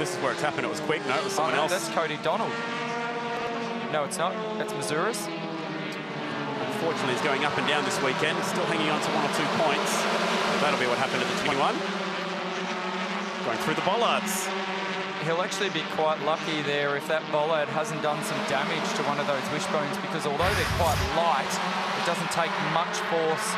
this is where it's happened, it was quick. No, it was someone oh, no, else. That's Cody Donald. No, it's not. That's Mouzouris. Unfortunately, he's going up and down this weekend. Still hanging on to one or two points. That'll be what happened at the 21. Going through the bollards. He'll actually be quite lucky there if that bollard hasn't done some damage to one of those wishbones because although they're quite light, it doesn't take much force